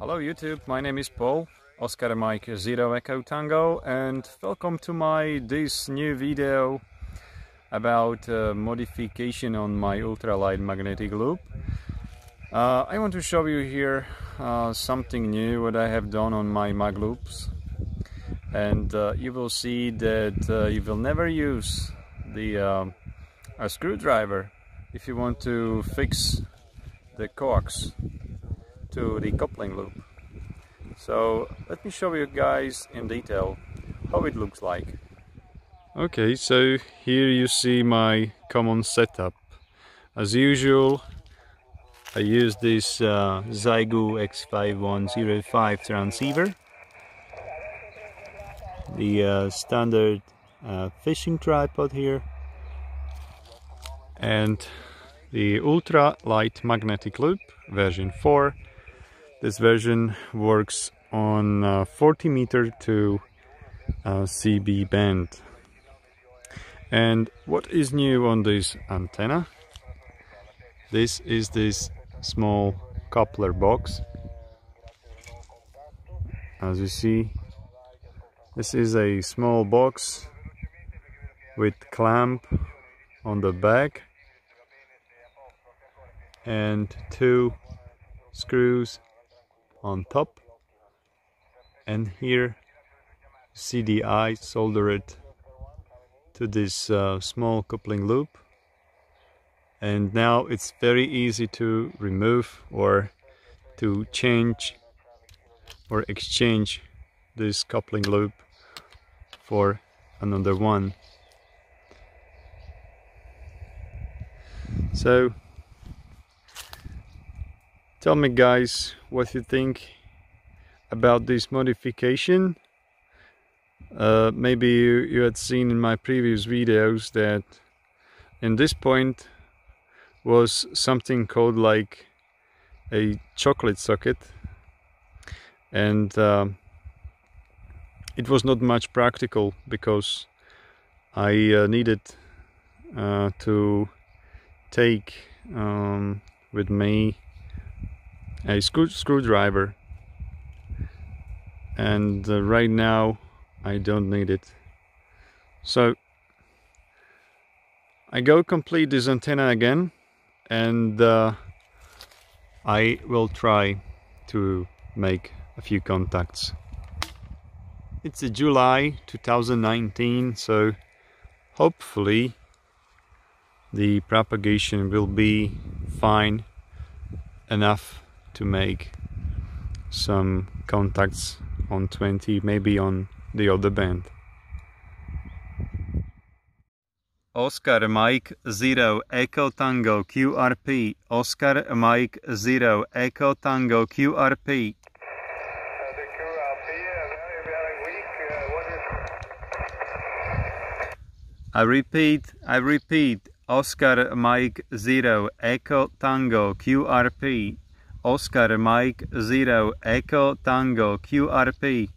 Hello YouTube, my name is Paul, Oscar Mike Zero Echo Tango and welcome to my this new video about uh, modification on my ultralight magnetic loop. Uh, I want to show you here uh, something new what I have done on my mag loops. And uh, you will see that uh, you will never use the um, a screwdriver if you want to fix the coax to the coupling loop. So let me show you guys in detail how it looks like. Okay, so here you see my common setup. As usual, I use this uh, Xiegu X5105 transceiver. The uh, standard uh, fishing tripod here. And the ultra light magnetic loop version 4 this version works on uh, 40 meter to uh, CB band. And what is new on this antenna? This is this small coupler box. As you see, this is a small box with clamp on the back and two screws on top. And here see the eye soldered to this uh, small coupling loop. And now it's very easy to remove or to change or exchange this coupling loop for another one. So Tell me guys what you think about this modification. Uh, maybe you, you had seen in my previous videos that in this point was something called like a chocolate socket and uh, it was not much practical because I uh, needed uh, to take um, with me a screw screwdriver. And uh, right now I don't need it. So I go complete this antenna again and uh, I will try to make a few contacts. It's a July 2019 so hopefully the propagation will be fine enough to make some contacts on 20 maybe on the other band. Oscar Mike Zero Echo Tango QRP Oscar Mike Zero Echo Tango QRP I repeat, I repeat, Oscar Mike Zero Echo Tango QRP Oscar Mike Zero Echo Tango QRP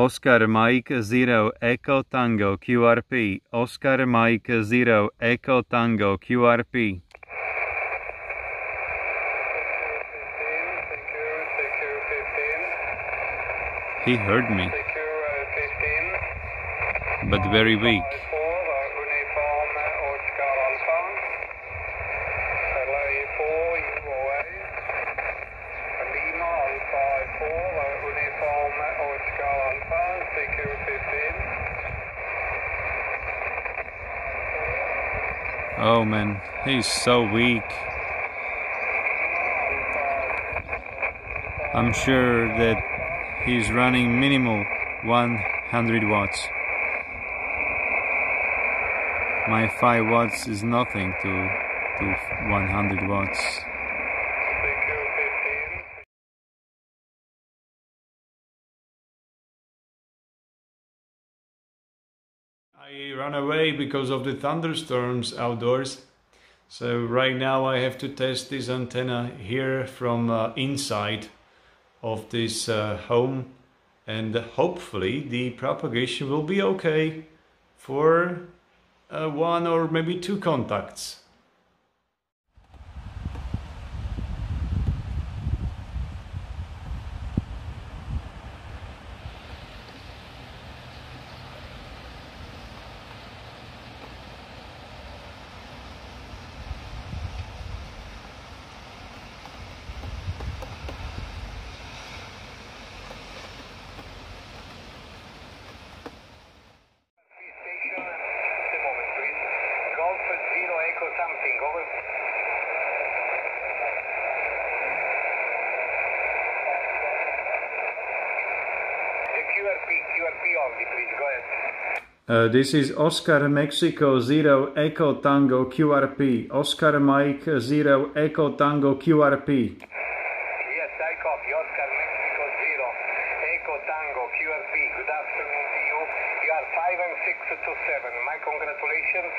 Oscar Mike Zero Echo Tango QRP Oscar Mike Zero Echo Tango QRP He heard me. But very weak Oh man, he's so weak. I'm sure that he's running minimal 100 watts. My 5 watts is nothing to, to 100 watts. I ran away because of the thunderstorms outdoors. So right now I have to test this antenna here from uh, inside of this uh, home and hopefully the propagation will be okay for uh, one or maybe two contacts. Uh, this is Oscar Mexico Zero Echo Tango QRP. Oscar Mike Zero Echo Tango QRP. Yes, I copy. Oscar Mexico Zero Echo Tango QRP. Good afternoon to you. You are 5 and 6 to 7. My congratulations.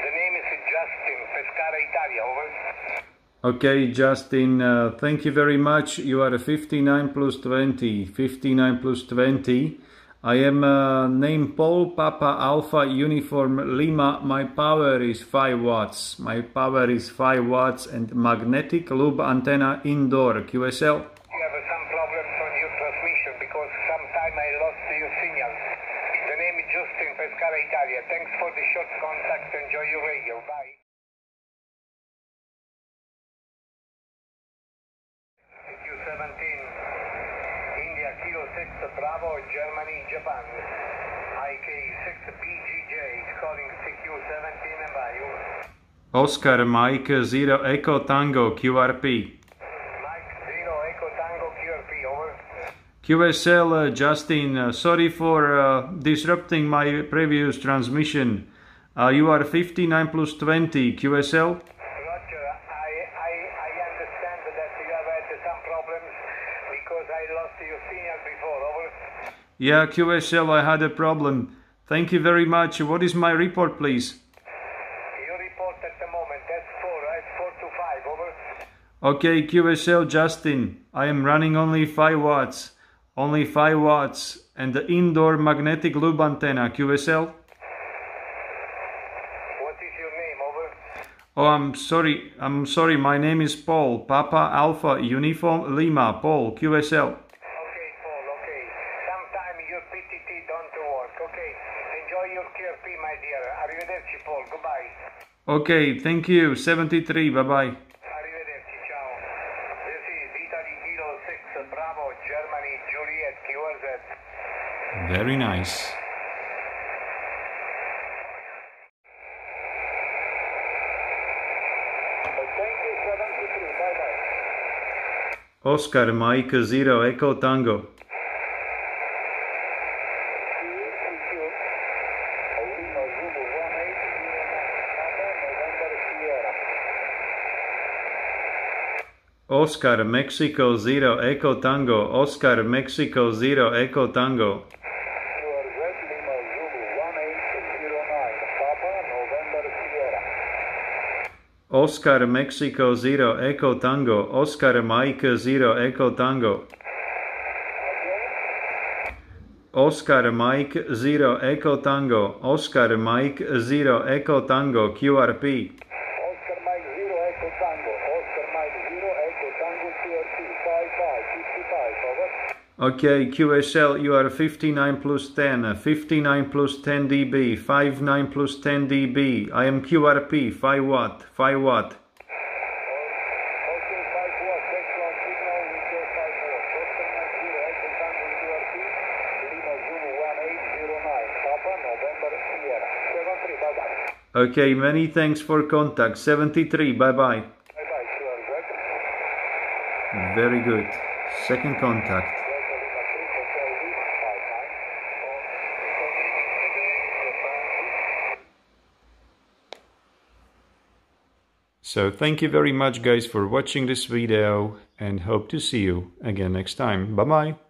The name is Justin Pescara Italia. Over. Okay, Justin, uh, thank you very much. You are a 59 plus 20. 59 plus 20. I am uh, named Paul Papa Alpha Uniform Lima. My power is 5 watts. My power is 5 watts and magnetic loop antenna indoor QSL. You have uh, some problems on your transmission because sometime I lost your signal. The name is Justin Pescara Italia. Thanks for the short contact. Enjoy your radio. Bye. CQ17 Kilo 6 Bravo, Germany, Japan. IK6BGJ calling CQ17 and by Oscar Mike 0 Echo Tango QRP. Mike 0 Echo Tango QRP, over. QSL uh, Justin, uh, sorry for uh, disrupting my previous transmission. Uh, you are 59 plus 20 QSL. Yeah, QSL, I had a problem. Thank you very much. What is my report, please? Your report at the moment, that's 4, right? 4 to 5, over. Okay, QSL Justin, I am running only 5 watts. Only 5 watts. And the indoor magnetic loop antenna, QSL. What is your name, over? Oh, I'm sorry. I'm sorry. My name is Paul. Papa Alpha Uniform Lima. Paul, QSL. Okay, thank you. 73, bye bye. Arrivederci, ciao. This is Italy Kilo 6, Bravo, Germany, Juliet, QRZ. Very nice. Oscar Mike Zero Echo Tango. Oscar Mexico Zero Echo Tango. Oscar Mexico Zero Echo Tango. Oscar Mexico Zero Echo Tango. Oscar Mike Zero Echo Tango. Oscar Mike Zero Echo Tango. Oscar Mike Zero Echo Tango QRP Okay, QSL, you are 59 plus 10, 59 plus 10 dB, 59 plus 10 dB. I am QRP, 5 watt, 5 watt. Okay, many thanks for contact. 73, bye-bye. Very good. Second contact. So thank you very much guys for watching this video and hope to see you again next time. Bye bye.